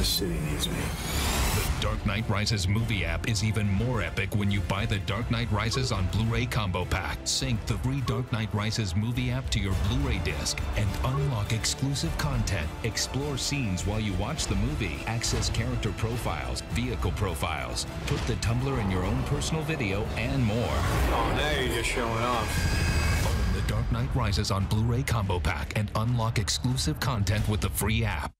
The city needs me. The Dark Knight Rises movie app is even more epic when you buy the Dark Knight Rises on Blu-ray combo pack. Sync the free Dark Knight Rises movie app to your Blu-ray disc and unlock exclusive content. Explore scenes while you watch the movie. Access character profiles, vehicle profiles, put the tumbler in your own personal video, and more. Oh, now you're just showing off. Own The Dark Knight Rises on Blu-ray combo pack and unlock exclusive content with the free app.